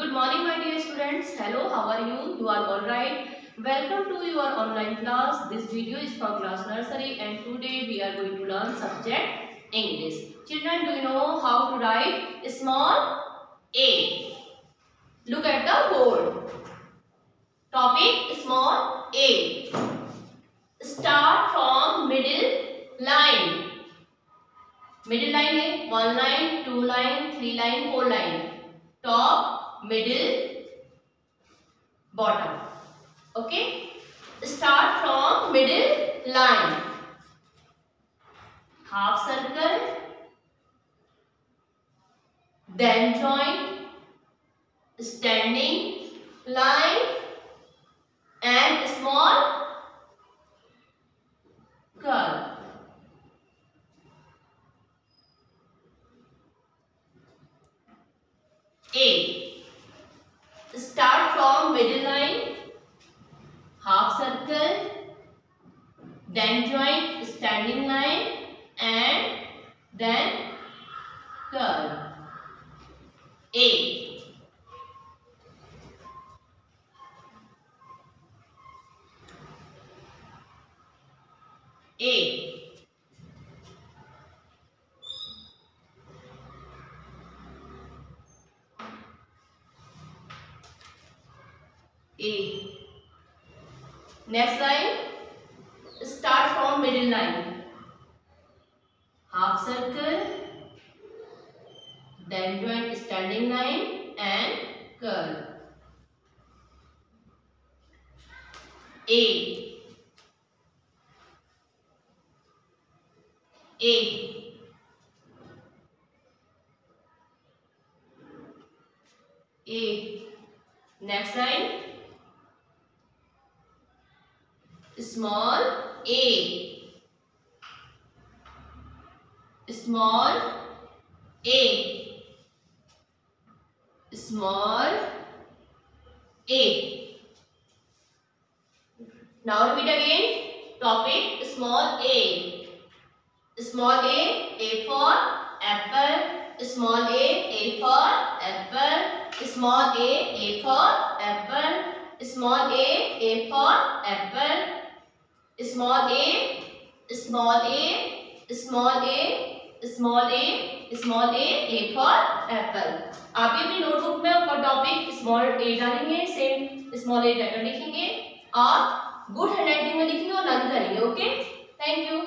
Good morning my dear students. Hello, how are you? You are all right. Welcome to your online class. This video is from class nursery and today we are going to learn subject English. Children, do you know how to write small a? Look at the board. Topic small a. Start from middle line. Middle line है one line two line three line four line top middle bottom okay start from middle line half circle then joint standing line and small curve A. From middle line, half circle, then join standing line and then curve. A. A. A. Next line, start from middle line. Half circle, then join standing line and curve. A. A. A. Next line. Small a. Small a. Small a. Now repeat again. Topic small a. Small a a for apple. Small a a for apple. Small a a for apple. Small a a for apple small a small a small a small a small a a for apple. आप अपनी notebook में ऊपर topic small ए डालेंगे same small a letter लिखेंगे। और good handwriting में लिखेंगे और लर्न करेंगे ओके थैंक यू